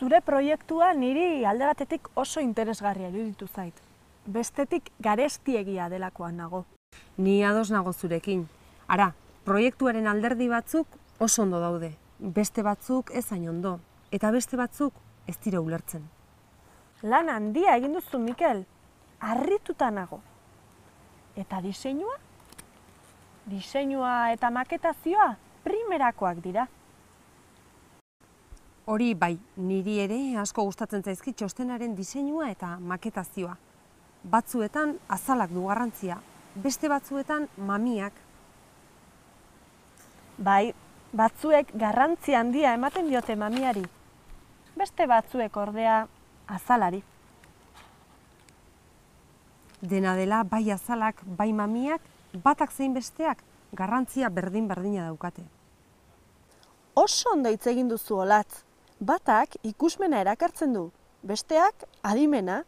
Zure proiektua niri alde batetik oso interesgarria iruditu zait. Bestetik garestiegia delakoan nago. Ni ados nago zurekin. Ara, proiektuaren alderdi batzuk oso ondo daude. Beste batzuk ez hain ondo. Eta beste batzuk ez dira ulertzen. Lan handia egin duzu, Mikel. Harrituta nago. Eta diseinua? Diseinua eta maketazioa primerakoak dira. Hori bai, niri ere asko gustatzen zaizkit txostenaren diseinua eta maketazioa. Batzuetan azalak du garrantzia, beste batzuetan mamiak. Bai, batzuek garrantzi handia ematen diote mamiari. Beste batzuek ordea azalari. Dena dela, bai azalak, bai mamiak, batak zein besteak, garrantzia berdin-berdina daukate. Oso ondo hitz egin duzu olatz. Batak ikusmena erakartzen du, besteak adimena.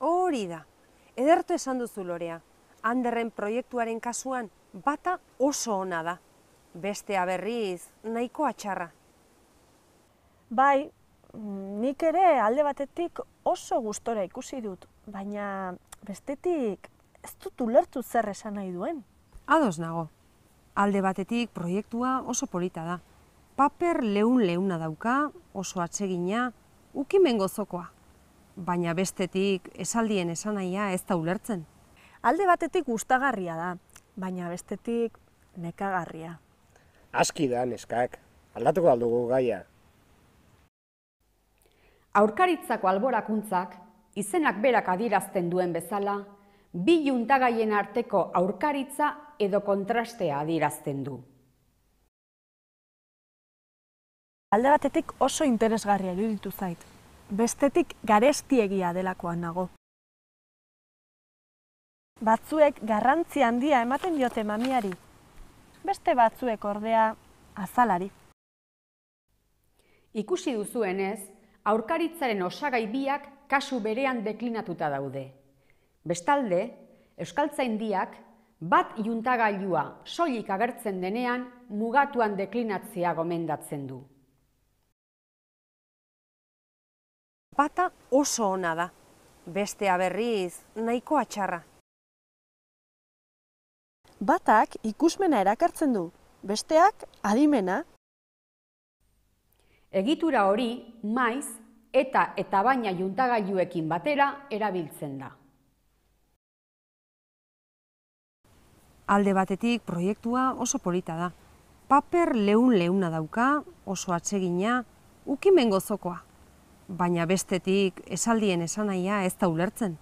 Hori da, edertu esan duzu lorea. Anderren proiektuaren kasuan, bata oso ona da. Bestea berriz, nahiko atxarra. Bai, nik ere alde batetik oso gustora ikusi dut, baina bestetik ez dut ulertu zer esan nahi duen. Ados nago. Alde batetik proiektua oso polita da. Paper leun leuna dauka, oso atsegina, ukimen gozokoa. Baina bestetik esaldien esanaia ez da ulertzen. Alde batetik gustagarria da, baina bestetik nekagarria. Aski da, neskak. Aldatuko aldugu gaia. Aurkaritzako alborakuntzak, izenak berak adierazten duen bezala, bi juntagaien arteko aurkaritza edo kontrastea adierazten du. Alde batetik oso interesgarria iruditu zait. Bestetik garestiegia delakoan nago. Batzuek garrantzi handia ematen diote mamiari. Beste batzuek ordea azalari. Ikusi duzuenez, aurkaritzaren osagai biak kasu berean deklinatuta daude. Bestalde, euskaltzaindiak bat juntagailua soilik agertzen denean mugatuan deklinatzea gomendatzen du. Bata oso ona da. Bestea berriz, nahiko atxarra. Batak ikusmena erakartzen du, besteak adimena. Egitura hori maiz eta eta baina juntagailuekin batera erabiltzen da. Alde batetik proiektua oso polita da. Paper leun leuna dauka, oso atsegina, ukimen gozokoa. Baina bestetik esaldien esanaia ez da ulertzen.